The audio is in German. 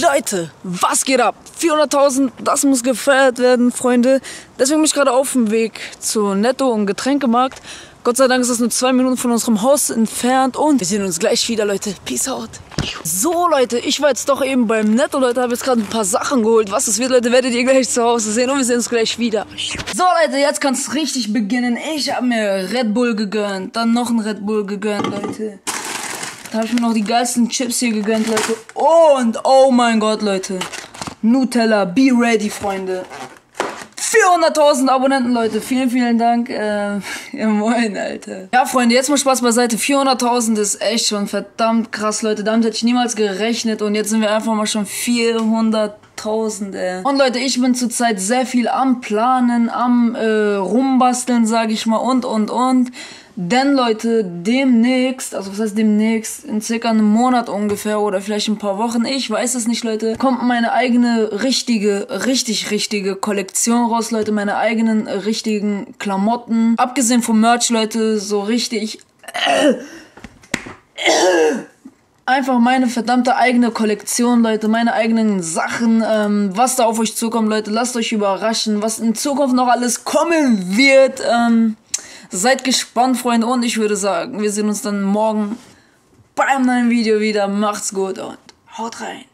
Leute, was geht ab? 400.000, das muss gefeiert werden, Freunde. Deswegen bin ich gerade auf dem Weg zu Netto und Getränkemarkt. Gott sei Dank ist das nur zwei Minuten von unserem Haus entfernt und wir sehen uns gleich wieder, Leute. Peace out. So, Leute, ich war jetzt doch eben beim Netto, Leute, habe jetzt gerade ein paar Sachen geholt. Was es wird, Leute, werdet ihr gleich zu Hause sehen und wir sehen uns gleich wieder. So, Leute, jetzt kann es richtig beginnen. Ich habe mir Red Bull gegönnt, dann noch ein Red Bull gegönnt, Leute. Habe ich mir noch die geilsten Chips hier gegönnt, Leute. Und, oh mein Gott, Leute. Nutella, be ready, Freunde. 400.000 Abonnenten, Leute. Vielen, vielen Dank. Äh, ja, moin, Alter. Ja, Freunde, jetzt mal Spaß beiseite. 400.000 ist echt schon verdammt krass, Leute. Damit hätte ich niemals gerechnet. Und jetzt sind wir einfach mal schon 400.000, ey. Und Leute, ich bin zurzeit sehr viel am Planen, am äh, Rumbasteln, sag ich mal. Und, und, und. Denn Leute, demnächst, also was heißt demnächst, in circa einem Monat ungefähr oder vielleicht ein paar Wochen, ich weiß es nicht, Leute, kommt meine eigene richtige, richtig, richtige Kollektion raus, Leute, meine eigenen richtigen Klamotten. Abgesehen vom Merch, Leute, so richtig. Einfach meine verdammte eigene Kollektion, Leute, meine eigenen Sachen, ähm, was da auf euch zukommt, Leute, lasst euch überraschen, was in Zukunft noch alles kommen wird, ähm, Seid gespannt, Freunde. Und ich würde sagen, wir sehen uns dann morgen beim neuen Video wieder. Macht's gut und haut rein.